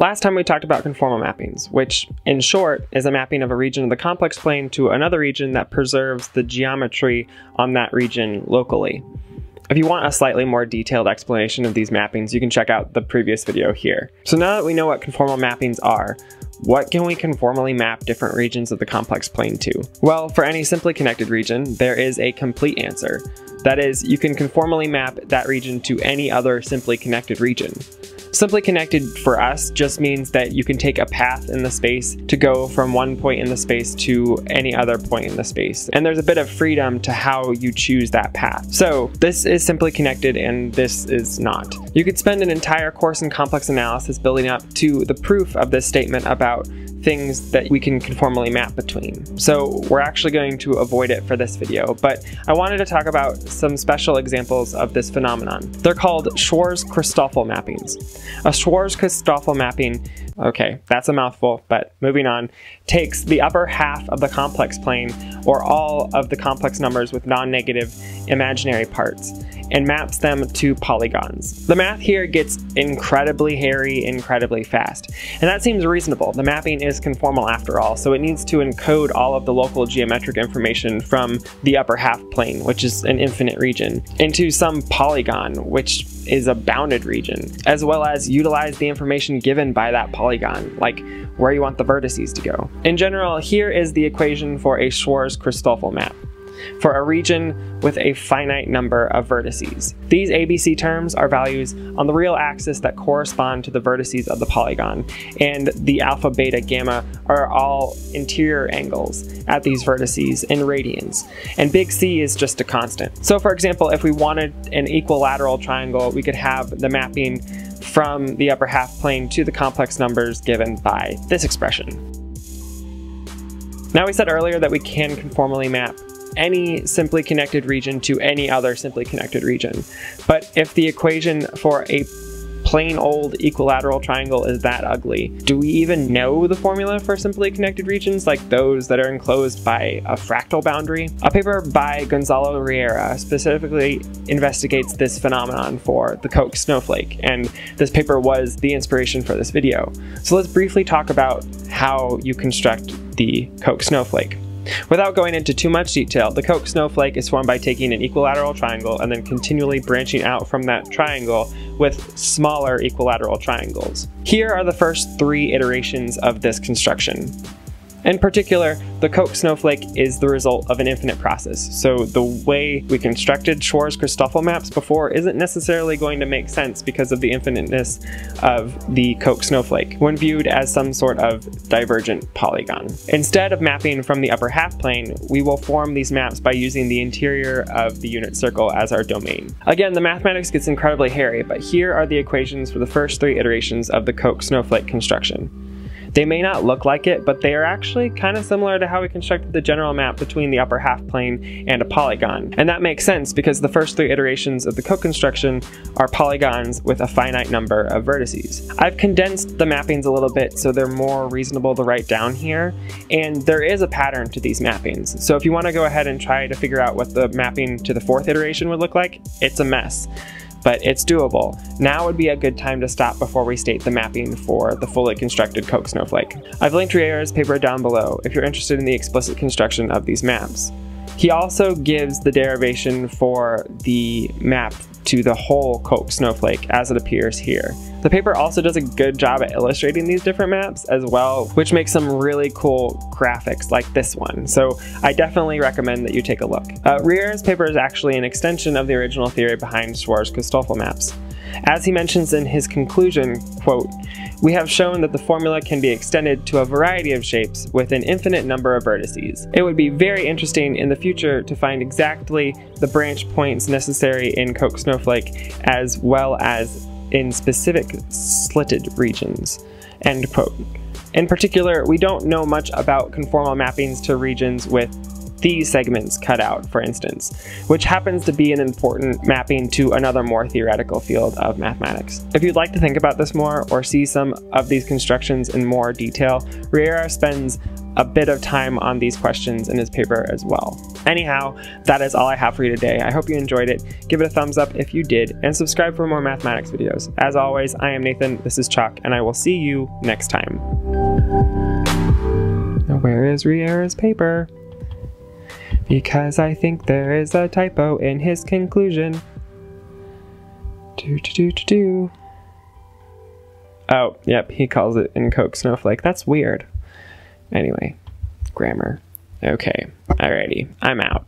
Last time we talked about conformal mappings, which, in short, is a mapping of a region of the complex plane to another region that preserves the geometry on that region locally. If you want a slightly more detailed explanation of these mappings, you can check out the previous video here. So now that we know what conformal mappings are, what can we conformally map different regions of the complex plane to? Well, for any simply connected region, there is a complete answer. That is, you can conformally map that region to any other simply connected region. Simply connected for us just means that you can take a path in the space to go from one point in the space to any other point in the space. And there's a bit of freedom to how you choose that path. So this is simply connected and this is not. You could spend an entire course in complex analysis building up to the proof of this statement about things that we can conformally map between. So we're actually going to avoid it for this video, but I wanted to talk about some special examples of this phenomenon. They're called Schwarz-Christoffel mappings. A Schwarz-Christoffel mapping, okay, that's a mouthful, but moving on, takes the upper half of the complex plane, or all of the complex numbers with non-negative imaginary parts, and maps them to polygons. The math here gets incredibly hairy incredibly fast, and that seems reasonable. The mapping is conformal after all, so it needs to encode all of the local geometric information from the upper half plane, which is an infinite region, into some polygon, which is a bounded region, as well as utilize the information given by that polygon, like where you want the vertices to go. In general, here is the equation for a Schwarz-Christoffel map for a region with a finite number of vertices. These ABC terms are values on the real axis that correspond to the vertices of the polygon, and the alpha, beta, gamma are all interior angles at these vertices in radians, and big C is just a constant. So for example, if we wanted an equilateral triangle, we could have the mapping from the upper half plane to the complex numbers given by this expression. Now we said earlier that we can conformally map any simply connected region to any other simply connected region. But if the equation for a plain old equilateral triangle is that ugly. Do we even know the formula for simply connected regions like those that are enclosed by a fractal boundary? A paper by Gonzalo Riera specifically investigates this phenomenon for the Koch snowflake, and this paper was the inspiration for this video. So let's briefly talk about how you construct the Koch snowflake. Without going into too much detail, the Koch snowflake is formed by taking an equilateral triangle and then continually branching out from that triangle with smaller equilateral triangles. Here are the first three iterations of this construction. In particular, the Koch snowflake is the result of an infinite process, so the way we constructed Schwarz-Christoffel maps before isn't necessarily going to make sense because of the infiniteness of the Koch snowflake when viewed as some sort of divergent polygon. Instead of mapping from the upper half plane, we will form these maps by using the interior of the unit circle as our domain. Again, the mathematics gets incredibly hairy, but here are the equations for the first three iterations of the Koch snowflake construction. They may not look like it, but they are actually kind of similar to how we constructed the general map between the upper half plane and a polygon. And that makes sense because the first three iterations of the Koch construction are polygons with a finite number of vertices. I've condensed the mappings a little bit so they're more reasonable to write down here, and there is a pattern to these mappings. So if you want to go ahead and try to figure out what the mapping to the fourth iteration would look like, it's a mess but it's doable. Now would be a good time to stop before we state the mapping for the fully constructed Koch snowflake. I've linked Riera's paper down below if you're interested in the explicit construction of these maps. He also gives the derivation for the map to the whole Koch snowflake as it appears here. The paper also does a good job at illustrating these different maps as well, which makes some really cool graphics like this one. So I definitely recommend that you take a look. Uh, Riera's paper is actually an extension of the original theory behind Schwarz-Christoffel maps. As he mentions in his conclusion, quote, we have shown that the formula can be extended to a variety of shapes with an infinite number of vertices. It would be very interesting in the future to find exactly the branch points necessary in Koch Snowflake as well as in specific slitted regions. End quote. In particular, we don't know much about conformal mappings to regions with these segments cut out, for instance, which happens to be an important mapping to another more theoretical field of mathematics. If you'd like to think about this more or see some of these constructions in more detail, Riera spends a bit of time on these questions in his paper as well. Anyhow, that is all I have for you today. I hope you enjoyed it. Give it a thumbs up if you did, and subscribe for more mathematics videos. As always, I am Nathan, this is CHALK, and I will see you next time. Now, where is Riera's paper? Because I think there is a typo in his conclusion. Do do do do do. Oh, yep, he calls it in Koch Snowflake. That's weird. Anyway, grammar. Okay, alrighty, I'm out.